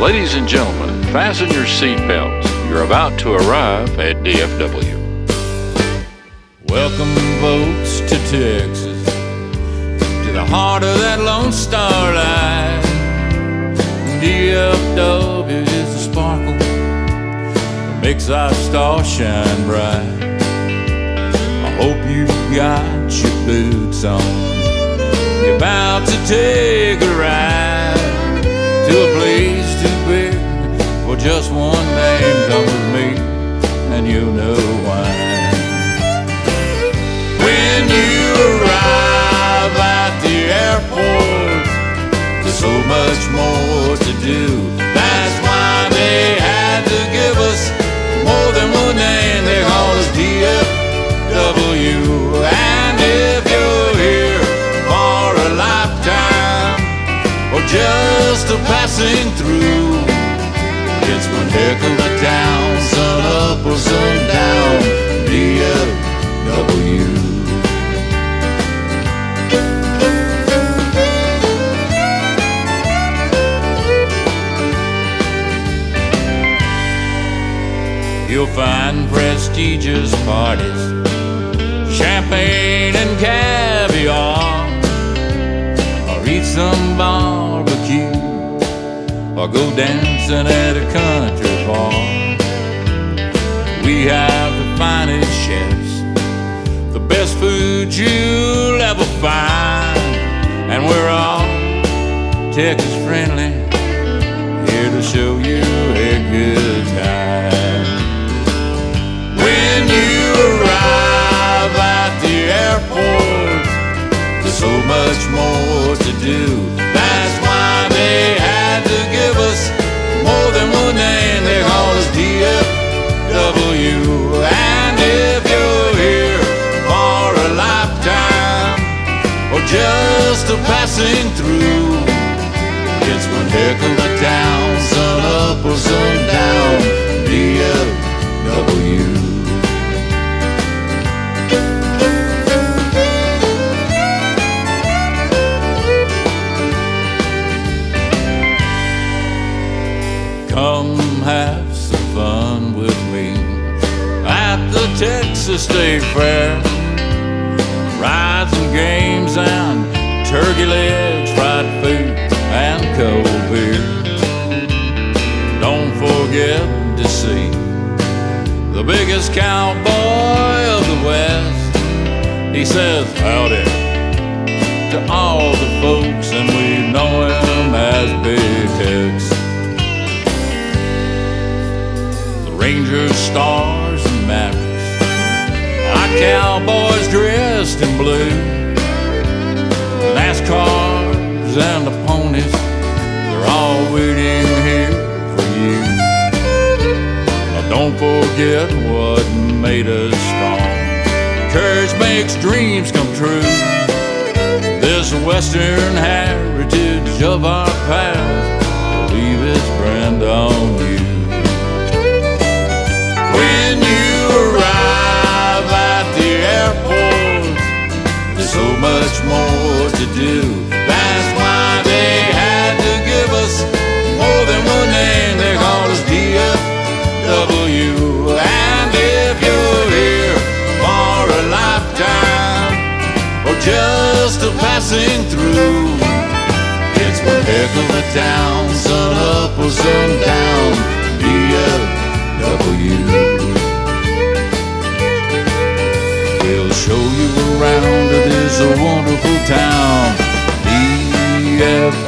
Ladies and gentlemen, fasten your seatbelts. You're about to arrive at DFW. Welcome, folks, to Texas, to the heart of that Lone Star Line. DFW is the sparkle that makes our star shine bright. I hope you've got your boots on. You're about to take a ride to a place just one name. Come with me, and you'll know why. When you arrive at the airport, there's so much more to do. That's why they had to give us more than one name. They call us DFW. And if you're here for a lifetime or just a passing through, of a town, sun up or sundown. DFW. You'll find prestigious parties, champagne or go dancing at a country bar. We have the finest chefs, the best food you'll ever find, and we're all Texas friendly, here to show you a good time. When you arrive at the airport, there's so much more to do. Just a passing through, it's one heck of a town, sun up or sundown. DFW. Come have some fun with me at the Texas State Fair. Rides and games and turkey legs, fried food and cold beer. Don't forget to see the biggest cowboy of the West. He says howdy to all the folks, and we know him as Big Tex. The Rangers, Stars, and Mavericks. Our cowboys dressed in blue. And the ponies, they're all waiting here for you. Now don't forget what made us strong. Courage makes dreams come true. This western heritage of our past will leave its brand on it's one heck of a town, sun up or sundown. DFW. We'll show you around this wonderful town. DFW.